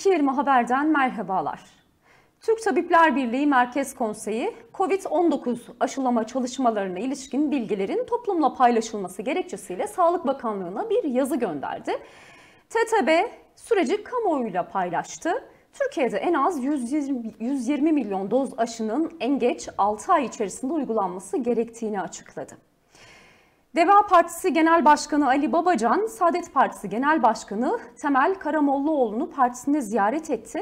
2.20 Haber'den merhabalar. Türk Tabipler Birliği Merkez Konseyi, COVID-19 aşılama çalışmalarına ilişkin bilgilerin toplumla paylaşılması gerekçesiyle Sağlık Bakanlığı'na bir yazı gönderdi. TTB süreci kamuoyuyla paylaştı. Türkiye'de en az 120, 120 milyon doz aşının en geç 6 ay içerisinde uygulanması gerektiğini açıkladı. Deva Partisi Genel Başkanı Ali Babacan, Saadet Partisi Genel Başkanı Temel Karamollaoğlu'nu partisinde ziyaret etti.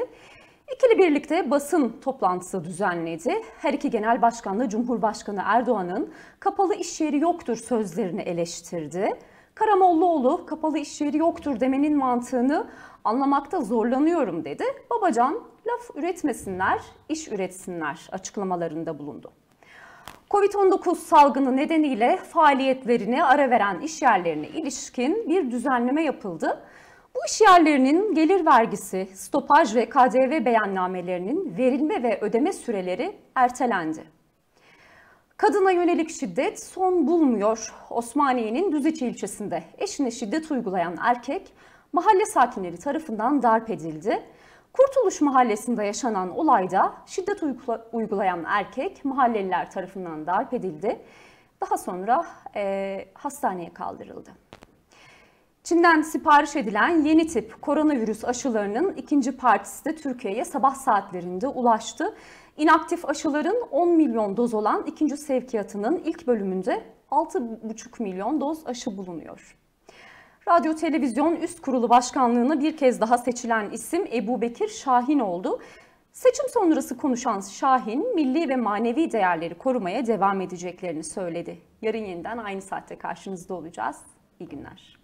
İkili birlikte basın toplantısı düzenledi. Her iki genel başkan da Cumhurbaşkanı Erdoğan'ın kapalı iş yeri yoktur sözlerini eleştirdi. Karamollaoğlu kapalı iş yeri yoktur demenin mantığını anlamakta zorlanıyorum dedi. Babacan laf üretmesinler, iş üretsinler açıklamalarında bulundu. Covid-19 salgını nedeniyle faaliyetlerine ara veren işyerlerine ilişkin bir düzenleme yapıldı. Bu işyerlerinin gelir vergisi, stopaj ve KDV beyannamelerinin verilme ve ödeme süreleri ertelendi. Kadına yönelik şiddet son bulmuyor. Osmaniye'nin Düzici ilçesinde eşine şiddet uygulayan erkek mahalle sakinleri tarafından darp edildi. Kurtuluş Mahallesi'nde yaşanan olayda şiddet uygulayan erkek mahalleliler tarafından darp edildi. Daha sonra e, hastaneye kaldırıldı. Çin'den sipariş edilen yeni tip koronavirüs aşılarının ikinci partisi de Türkiye'ye sabah saatlerinde ulaştı. İnaktif aşıların 10 milyon doz olan ikinci sevkiyatının ilk bölümünde 6,5 milyon doz aşı bulunuyor. Radyo Televizyon Üst Kurulu Başkanlığı'na bir kez daha seçilen isim Ebu Bekir Şahin oldu. Seçim sonrası konuşan Şahin, milli ve manevi değerleri korumaya devam edeceklerini söyledi. Yarın yeniden aynı saatte karşınızda olacağız. İyi günler.